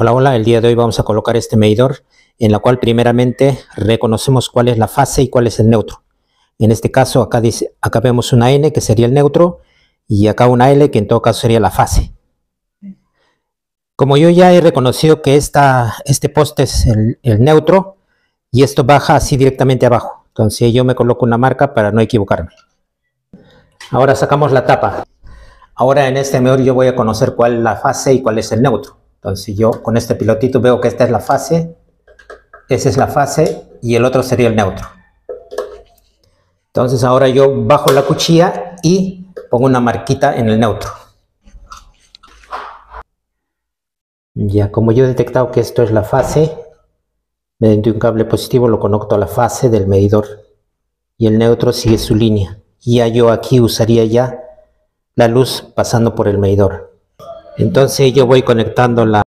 Hola, hola, el día de hoy vamos a colocar este medidor en la cual primeramente reconocemos cuál es la fase y cuál es el neutro. En este caso acá, acá vemos una N que sería el neutro y acá una L que en todo caso sería la fase. Como yo ya he reconocido que esta, este poste es el, el neutro y esto baja así directamente abajo. Entonces yo me coloco una marca para no equivocarme. Ahora sacamos la tapa. Ahora en este medidor yo voy a conocer cuál es la fase y cuál es el neutro. Entonces yo con este pilotito veo que esta es la fase, esa es la fase y el otro sería el neutro. Entonces ahora yo bajo la cuchilla y pongo una marquita en el neutro. Ya como yo he detectado que esto es la fase, mediante un cable positivo lo conecto a la fase del medidor y el neutro sigue su línea. Ya yo aquí usaría ya la luz pasando por el medidor. Entonces yo voy conectando la